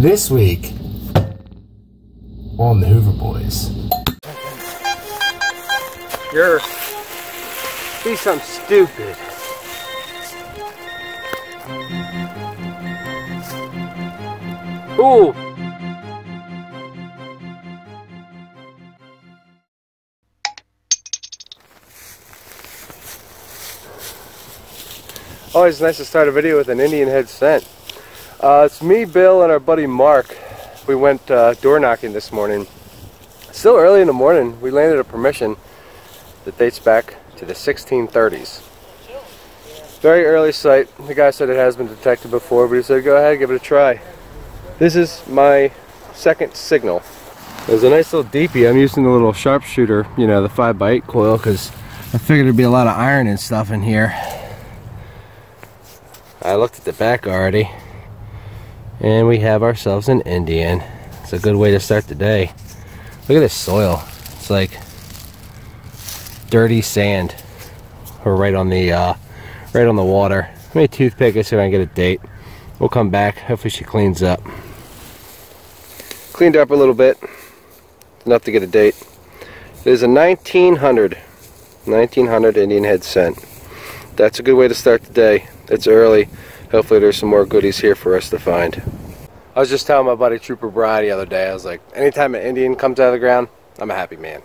This week on the Hoover Boys. You're be something stupid. Ooh. Always nice to start a video with an Indian head cent. Uh, it's me, Bill, and our buddy Mark. We went uh, door knocking this morning. Still early in the morning, we landed a permission that dates back to the 1630s. Very early site. The guy said it has been detected before, but he said go ahead, give it a try. This is my second signal. There's a nice little deepie. I'm using the little sharpshooter, you know, the 5x8 coil, because I figured there'd be a lot of iron and stuff in here. I looked at the back already and we have ourselves an Indian. It's a good way to start the day. Look at this soil. It's like dirty sand. We're right on the uh, right on the water. Let me toothpick it so I can get a date. We'll come back. Hopefully she cleans up. Cleaned up a little bit. Enough to get a date. It is a 1900 1900 Indian head cent. That's a good way to start the day. It's early. Hopefully there's some more goodies here for us to find. I was just telling my buddy Trooper Brian the other day, I was like, anytime an Indian comes out of the ground, I'm a happy man.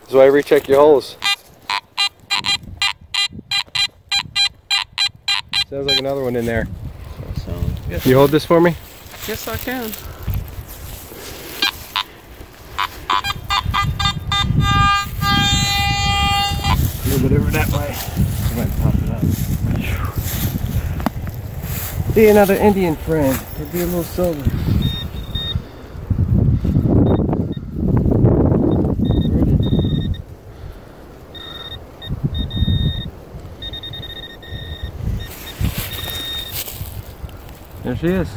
That's why I recheck your holes. Sounds like another one in there. Yes. You hold this for me? Yes, I can. A little bit over that way. I might pop it up. Be another Indian friend. It'd be a little silver. Where is it? There she is.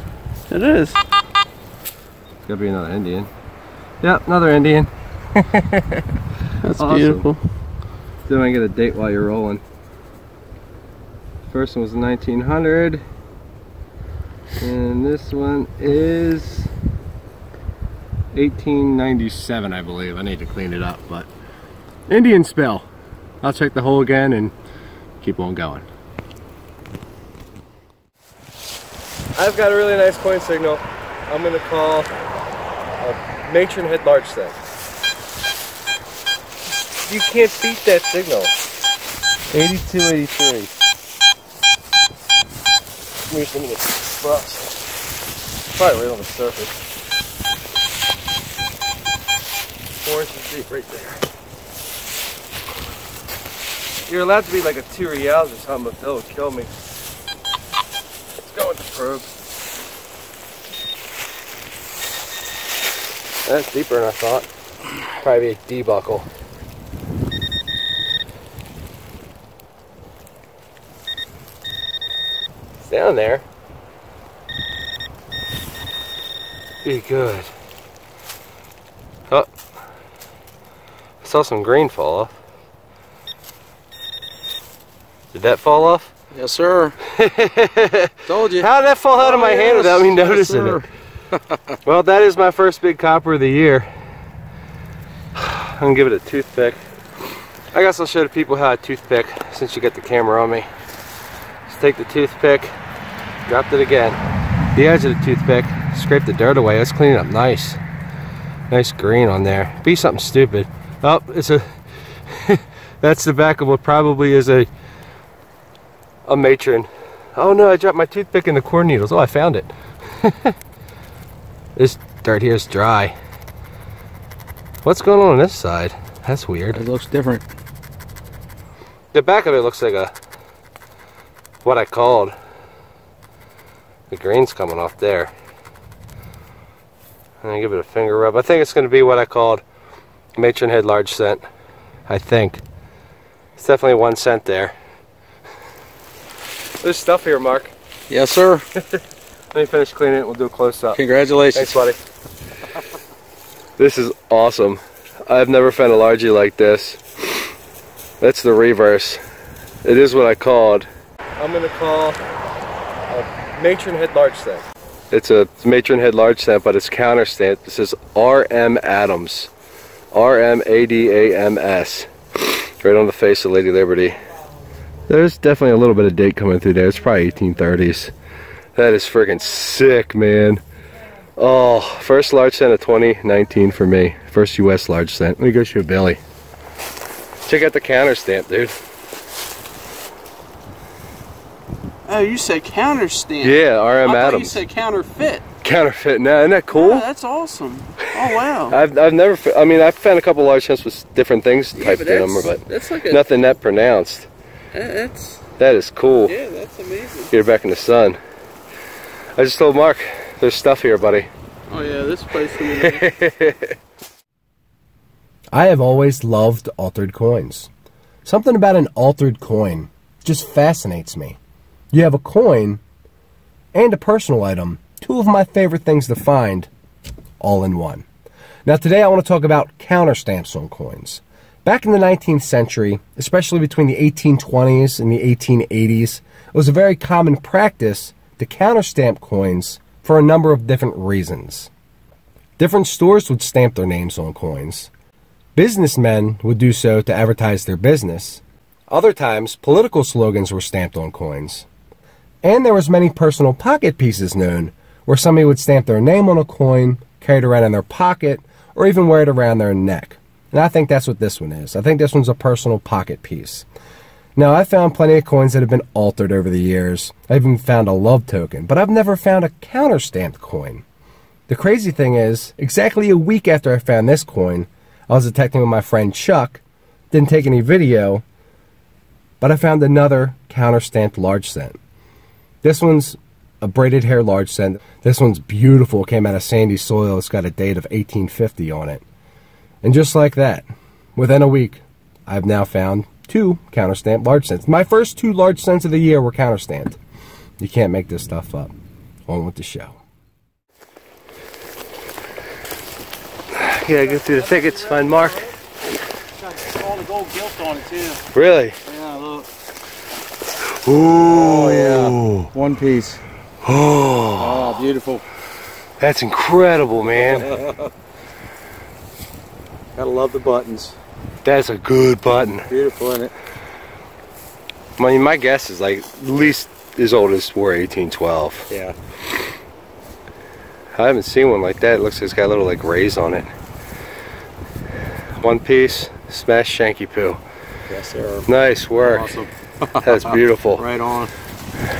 It is. It's gotta be another Indian. Yep, another Indian. That's Awesome. beautiful. Then I get a date while you're rolling. First one was 1900. And this one is 1897, I believe. I need to clean it up, but Indian spell. I'll check the hole again and keep on going. I've got a really nice coin signal. I'm gonna call a matron head large set. You can't beat that signal. 82, 83. Here's the spots. Probably right on the surface. Four inches deep right there. You're allowed to be like a two reals or something, but they'll kill me. Let's go with the probe. That's deeper than I thought. Probably a D buckle. It's down there. Be good. Oh. I saw some green fall off. Did that fall off? Yes, sir. Told you. How did that fall out of my Oh, hand without me noticing sir. it? Well, that is my first big copper of the year. I'm gonna give it a toothpick. I guess I'll show the people how I toothpick since you got the camera on me. Just take the toothpick, dropped it again. The edge of the toothpick, scrape the dirt away. Let's clean it up nice. Nice green on there. Be something stupid. Oh, it's a. that's the back of what probably is a a matron. Oh no, I dropped my toothpick in the corn needles. Oh, I found it. this dirt here is dry. What's going on on this side? That's weird. It looks different. The back of it looks like a what I called. The green's coming off there. And I give it a finger rub. I think it's going to be what I called matron head large cent. I think. It's definitely one cent there. There's stuff here, Mark. Yes, sir. Let me finish cleaning it. We'll do a close up. Congratulations. Thanks, buddy. this is awesome. I've never found a largie like this. That's the reverse. It is what I called. I'm gonna call a matron head large stamp. It's a matron head large stamp, but it's counter stamp. This is R.M. Adams. R-M-A-D-A-M-S. Right on the face of Lady Liberty. There's definitely a little bit of date coming through there. It's probably 1830s. That is freaking sick, man. Oh, first large cent of 2019 for me. First U.S. large cent. Let me go shoot Billy. Check out the counter stamp, dude. Oh, you say counter stamp. Yeah, RM I Adams. you say counterfeit. Counterfeit. Now, isn't that cool? Oh, that's awesome. Oh wow. I've, I've never, I mean, I've found a couple large cents with different things yeah, typed but in them, but that's like a, nothing that pronounced. That's That is cool. yeah, that's amazing. Get it back in the sun. I just told Mark, there's stuff here, buddy. Oh yeah, this place. I have always loved altered coins. Something about an altered coin just fascinates me. You have a coin and a personal item, two of my favorite things to find, all in one. Now, today I want to talk about counter stamps on coins. Back in the 19th century, especially between the 1820s and the 1880s, it was a very common practice to counter stamp coins for a number of different reasons. Different stores would stamp their names on coins. Businessmen would do so to advertise their business. Other times, political slogans were stamped on coins. And there was many personal pocket pieces known, where somebody would stamp their name on a coin, carry it around in their pocket, or even wear it around their neck. And I think that's what this one is. I think this one's a personal pocket piece. Now, I've found plenty of coins that have been altered over the years. I've even found a love token, but I've never found a counter stamped coin. The crazy thing is, exactly a week after I found this coin, I was detecting with my friend Chuck. Didn't take any video, but I found another counter stamped large cent. This one's a braided hair large cent. This one's beautiful. It came out of sandy soil. It's got a date of 1850 on it. And just like that, within a week, I've now found two counter stamped large cents. My first two large cents of the year were counter stamped. You can't make this stuff up. On with the show. Yeah, go through the thickets, find Mark. all the gold gilt on it too. Really? Yeah, look. Ooh. Oh, yeah. Oh. One piece. Oh, Oh, beautiful. that's incredible, man. Gotta love the buttons. That's a good button. Beautiful, isn't it? I mean, my guess is like at least as old as we're 1812. Yeah. I haven't seen one like that. It looks like it's got a little like rays on it. One piece, smash shanky poo. Yes, sir. Nice work. Awesome. That's beautiful. Right on.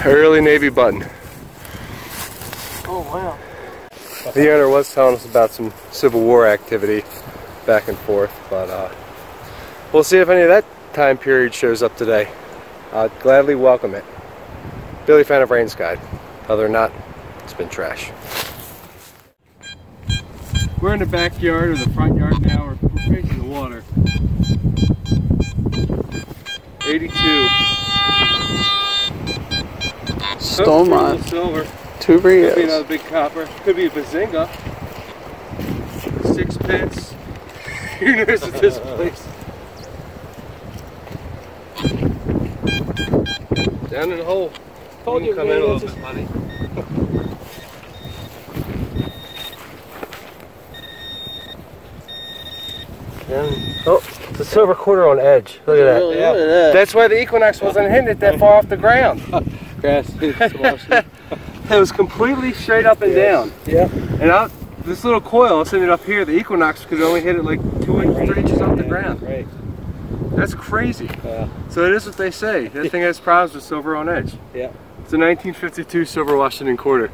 Early Navy button. Oh wow. The owner was telling us about some Civil War activity back and forth, but uh, we'll see if any of that time period shows up today. I'd gladly welcome it. Billy fan of Reins Guide. Other than not, it's been trash. We're in the backyard or the front yard now. We're, we're facing the water. 82. Stole mine. Silver. Two Could be Rios. another big copper. Could be a bazinga. Six pence. Who knows at this place? Down in the hole. Told you you, come in a little that's bit, buddy. Down. Oh, it's a silver quarter on edge. Look at that. Really, look at that. That's why the Equinox wasn't hitting it that far off the ground. Grass. It was completely straight up and down. yeah. And I, this little coil, I'm it up here, the Equinox could only hit it like two inches, three inches off the ground. Right. That's crazy. Yeah. So it is what they say. That thing has problems with silver on edge. Yeah. It's a 1952 silver Washington quarter.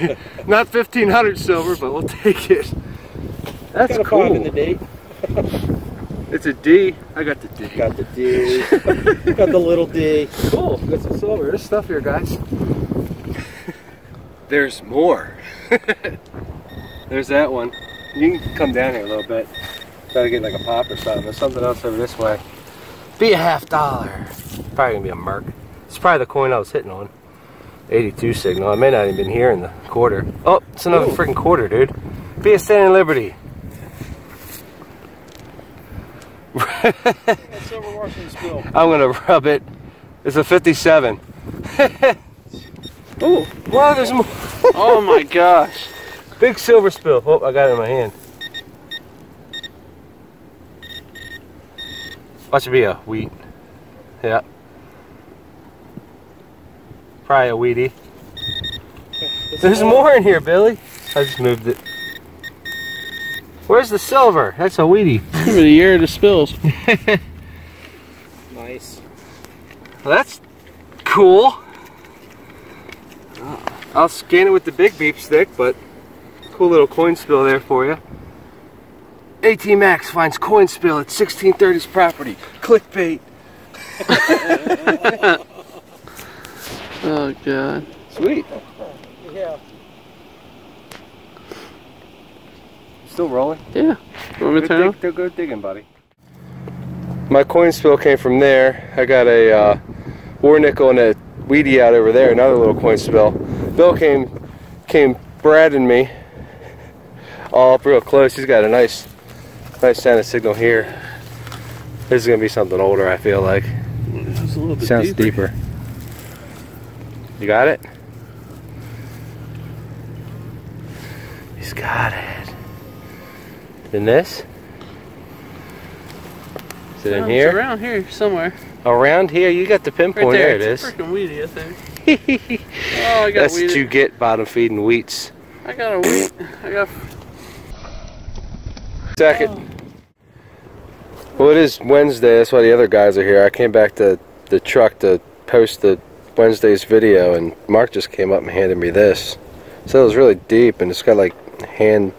Not 1500 silver, but we'll take it. That's Got a in the cool. It's a D. I got the D. Got the D. Got the little D. Cool. Got some silver. There's stuff here, guys. There's more. There's that one. You can come down here a little bit. Try to get like a pop or something. There's something else over this way. Be a half dollar. Probably gonna be a merc. It's probably the coin I was hitting on. 82 signal. I may not even been here in the quarter. Oh, it's another freaking quarter, dude. Be a standing liberty. Silver Washington spill. I'm gonna rub it. It's a 57. Oh, Wow, there's more. oh my gosh. Big silver spill. Oh, I got it in my hand. Watch it be a wheat. Yeah. Probably a weedy. There's more in here, Billy. I just moved it. Where's the silver? That's a weedy. Give it a year to spills. Nice. Well, that's cool. Uh, I'll scan it with the big beep stick, but cool little coin spill there for you. AT Max finds coin spill at 1630's property. Clickbait. Oh god. Sweet. Yeah. Still rolling? Yeah. Want me to Good, turn dig, dig- good digging, buddy. My coin spill came from there. I got a uh, war nickel and a weedy out over there. Another little coin spill. Bill came came bradding me all up real close. He's got a nice nice sounding signal here. This is gonna be something older. I feel like It's a little bit sounds deeper. deeper. You got it. He's got it. In this? Is it in Oh, here? It's around here somewhere. Around here? You got the pinpoint. Right there. there it it's is. freaking weedy, I think. Oh, I got That's weeded. what you get bottom feeding wheats. I got a weed. I got. Second. Well, it is Wednesday. That's why the other guys are here. I came back to the truck to post the Wednesday's video, and Mark just came up and handed me this. So it was really deep, and it's got like hand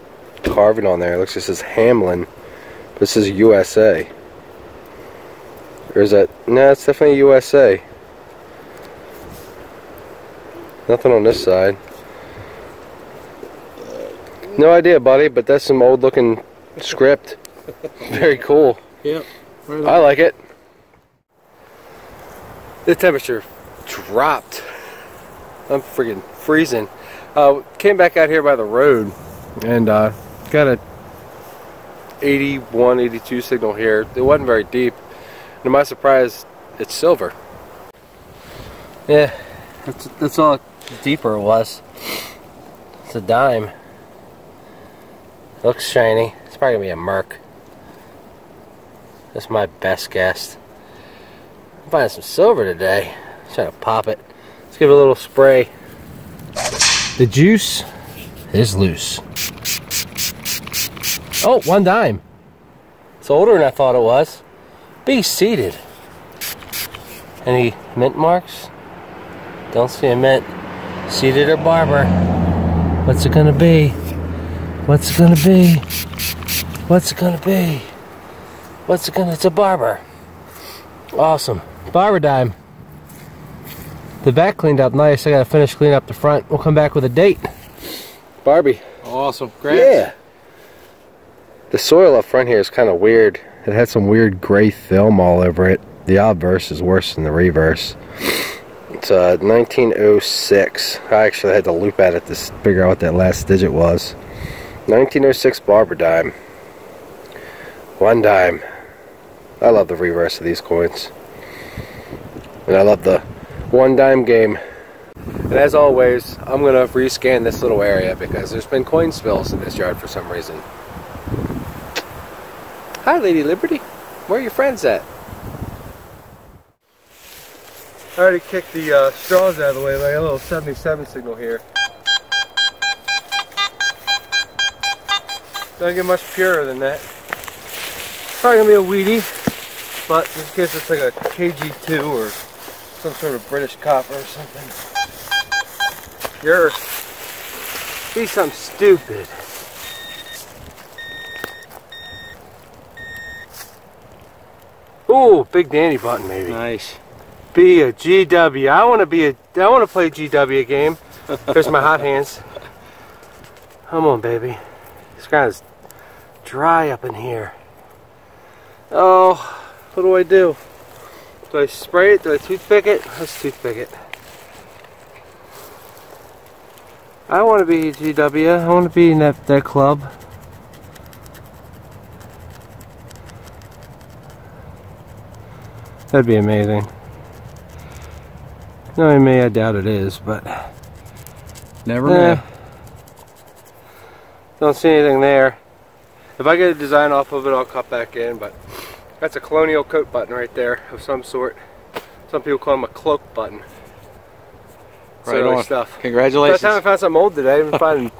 carving on there. It looks like it says Hamlin. This is USA. Or is that? No, it's definitely USA. Nothing on this side. No idea, buddy, but that's some old looking script. Very cool. Yep. Right I like it. The temperature dropped. I'm freaking freezing. Uh, came back out here by the road and uh, got a 81, 82 signal here. It wasn't very deep. And to my surprise, it's silver. Yeah, that's, that's all deeper it was. It's a dime. Looks shiny. It's probably gonna be a Merc. That's my best guess. I'm finding some silver today. Trying to pop it. Let's give it a little spray. The juice is loose. Oh, one dime. It's older than I thought it was. Be seated. Any mint marks? Don't see a mint. Seated or barber? What's it gonna be? What's it gonna be? What's it gonna be? What's it gonna? It's a barber. Awesome. Barber dime. The back cleaned up nice. I gotta finish cleaning up the front. We'll come back with a date. Barbie. Awesome. Great. Yeah. The soil up front here is kind of weird. It had some weird gray film all over it. The obverse is worse than the reverse. It's uh, 1906. I actually had to loop at it to figure out what that last digit was. 1906 Barber dime. One dime. I love the reverse of these coins. And I love the one dime game. And as always, I'm going to rescan this little area because there's been coin spills in this yard for some reason. Hi, Lady Liberty. Where are your friends at? I already kicked the uh, straws out of the way. Like a little 77 signal here. Doesn't get much purer than that. Probably gonna be a weedy, but in case it's like a KG2 or some sort of British copper or something. You're be something stupid. Ooh, big dandy button maybe. Nice. Be a GW. I want to be a. I want to play a GW game. There's my hot hands. Come on, baby. This is dry up in here. Oh, what do I do? Do I spray it? Do I toothpick it? Let's toothpick it. I want to be a GW. I want to be in that, that club. That'd be amazing. No, me, I doubt it is, but Never eh, don't see anything there. If I get a design off of it, I'll cut back in, but that's a colonial coat button right there of some sort. Some people call them a cloak button. Right early on. stuff. Congratulations. First time I found something old today. I've been finding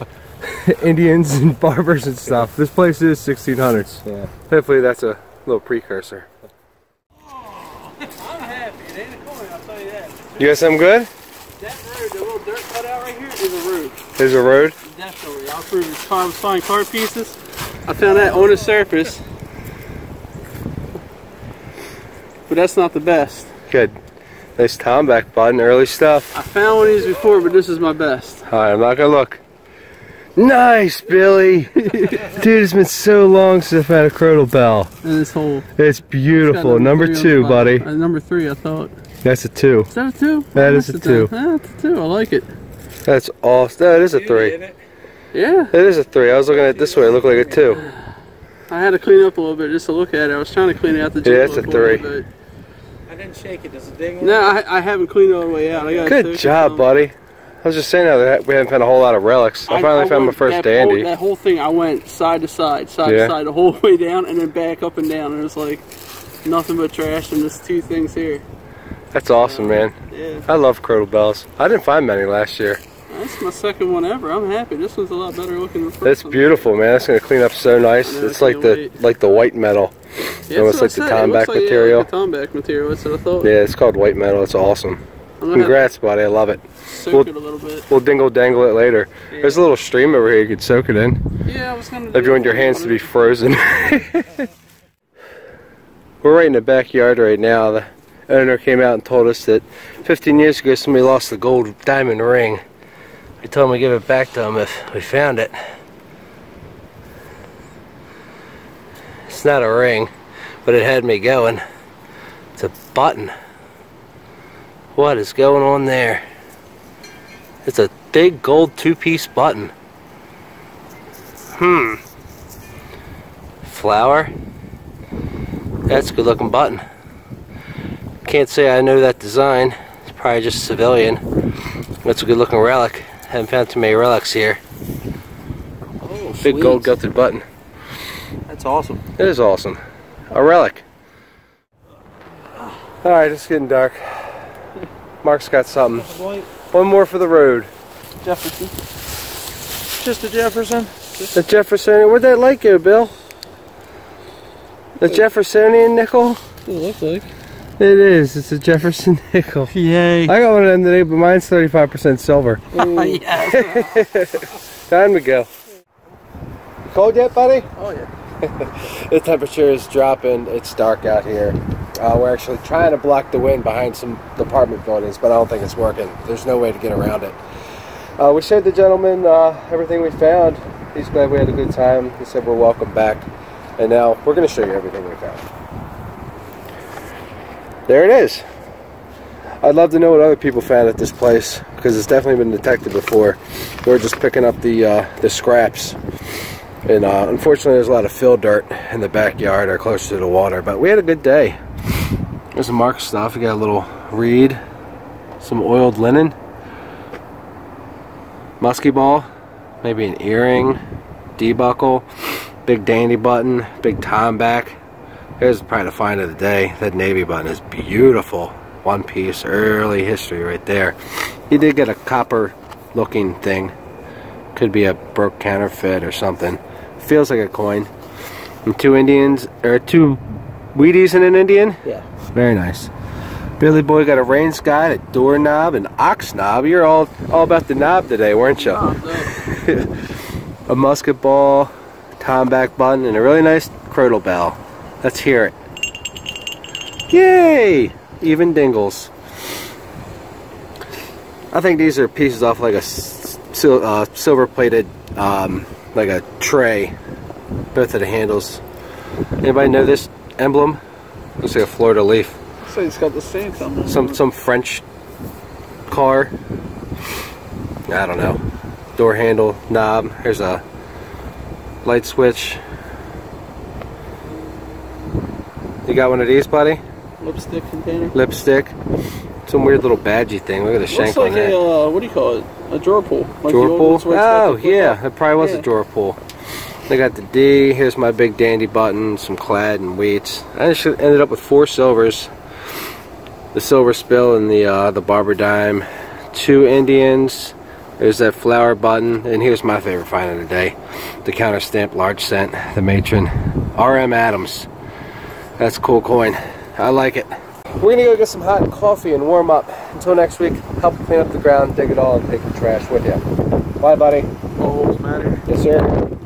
Indians and barbers and stuff. This place is 1600s. Yeah. Hopefully that's a little precursor. I'm happy. It ain't a coin, I'll tell you got something good? That road, the little dirt cutout right here, is a road. There's a road. Definitely. I'll prove it. I was finding car pieces. I found that on the surface. But that's not the best. Good. Nice back button, early stuff. I found one of these before, but this is my best. Alright, I'm not gonna look. Nice, Billy! Dude, it's been so long since I've had a Crotal Bell. And this whole. It's it's beautiful. Number three two, buddy. Uh, number three, I thought. That's a two. Is that a two? That I is a missed two. then. Ah, that's a two. I like it. That's awesome. That is a three. Yeah. It is a three. I was looking at it this way. It looked like a two. I had to clean up a little bit just to look at it. I was trying to clean out the Yeah, junk it's a three. bit. I didn't shake it. Does it ding? No, I, I haven't cleaned all the way out. I got Good job, buddy. I was just saying how that we haven't found a whole lot of relics. I finally found my first that dandy. Whole, that whole thing, I went side to side, side Yeah. to side, the whole way down, and then back up and down. And it was like nothing but trash and just two things here. That's awesome, man. Yeah, I love Crotal Bells. I didn't find many last year. that's my second one ever. I'm happy. This one's a lot better looking than the first That's one. beautiful, man. That's gonna clean up so nice. Yeah, it's like can't the wait. like the white metal. Yeah, almost that's like the said. It looks Tombac like, material. Yeah, like the Tombac material. That's what I thought. Yeah, it's called white metal. It's awesome. I'm gonna have Congrats, buddy. I love it. soak Well- it a little bit. We'll dingle dangle it later. Yeah. There's a little stream over here you could soak it in. Yeah, I was gonna. If you want your hands to be frozen. We're right in the backyard right now. The owner came out and told us that 15 years ago somebody lost the gold diamond ring. We told him to give it back to him if we found it. It's not a ring, but it had me going. It's a button. What is going on there? It's a big gold two-piece button. Hmm. Flower. That's a good looking button. Can't say I know that design. It's probably just civilian. That's a good looking relic. Haven't found too many relics here. Oh, Big sweet. gold gutted button. That's awesome. It is awesome. A relic. Alright, it's getting dark. Mark's got something. One more for the road. Jefferson. Just a Jefferson. The Jefferson. Where'd that light go, Bill? The Jeffersonian nickel? It looks like. It is. It's a Jefferson nickel. Yay. I got one of them today, but mine's 35% silver. yes. Time to go. Cold yet, buddy? Oh yeah. The temperature is dropping. It's dark out here. Uh, we're actually trying to block the wind behind some apartment buildings, but I don't think it's working. There's no way to get around it. Uh, we showed the gentleman uh, everything we found. He's glad we had a good time. He said we're welcome back. And now we're going to show you everything we found. There it is. I'd love to know what other people found at this place because it's definitely been detected before. We're just picking up the uh, the scraps, and uh, unfortunately, there's a lot of fill dirt in the backyard or close to the water. But we had a good day. There's some Mark stuff. We got a little reed, some oiled linen, musky ball, maybe an earring, D-buckle, big dandy button, big tombac. Here's probably the find of the day. That navy button is beautiful. One piece, early history right there. He did get a copper looking thing. Could be a broke counterfeit or something. Feels like a coin. And two Indians, or two Wheaties and an Indian. Yeah. Very nice. Billy Boy got a reins guide, a doorknob, an ox knob. You're all all about the knob today, weren't you? Oh, a musket ball, tombac button, and a really nice crotal bell. Let's hear it. Yay! Even dingles. I think these are pieces off like a sil- uh, silver plated, um, like a tray. Both of the handles. Anybody know this emblem? Looks like a Florida leaf. So it's got the same coming. Some some French car. I don't know. Door handle, knob. Here's a light switch. You got one of these, buddy? lipstick container. Lipstick. Some weird little badgy thing. Look at the shank Looks like on that. a uh, what do you call it? A drawer pull. Like drawer pull? ones where it's got Oh, yeah. It probably was Yeah. a drawer pull. They got the D. Here's my big dandy button, some clad and weights. I just ended up with four silvers. The silver spill and the uh, the barber dime. Two Indians. There's that flower button. And here's my favorite find of the day. The counter stamp large cent. The matron. RM Adams. That's a cool coin. I like it. We're gonna go get some hot coffee and warm up. Until next week, help clean up the ground, dig it all, and take the trash with you. Bye, buddy. All holes matter. Yes, sir.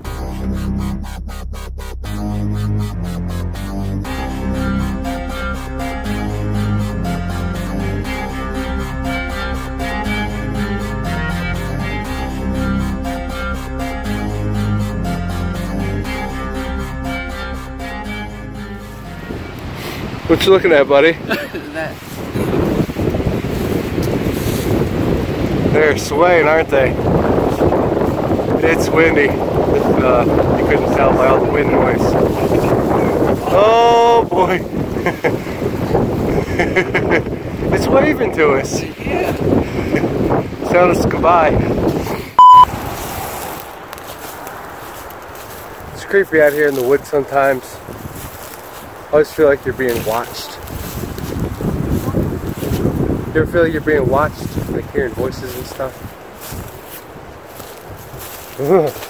What you looking at, buddy? that. They're swaying, aren't they? It's windy. Uh, you couldn't tell by all the wind noise. Oh boy! it's waving to us. Yeah. Telling us goodbye. It's creepy out here in the woods sometimes. I always feel like you're being watched. You ever feel like you're being watched? Like hearing voices and stuff?